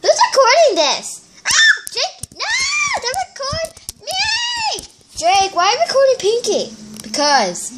Who's recording this? Ah, Jake, no, don't record me. Jake, why are you recording Pinky? Because